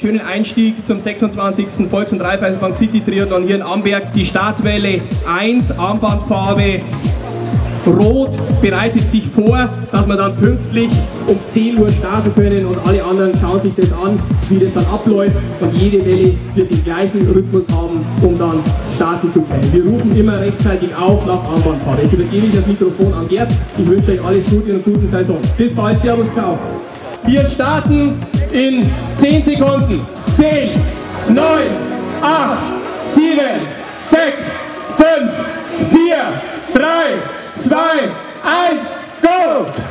Schönen Einstieg zum 26. Volks- und Raiffeisenbank City Triathlon hier in Amberg. Die Startwelle 1, Armbandfarbe Rot bereitet sich vor, dass wir dann pünktlich um 10 Uhr starten können und alle anderen schauen sich das an, wie das dann abläuft und jede Welle wird den gleichen Rhythmus haben, um dann starten zu können. Wir rufen immer rechtzeitig auf nach Armbandfarbe. Jetzt übergebe ich das Mikrofon an Gerd. Ich wünsche euch alles Gute und guten Saison. Bis bald, Servus, ciao. Wir starten in 10 Sekunden. 10, 9, 8, 7, 6, 5, 4, 3, 2, 1, go!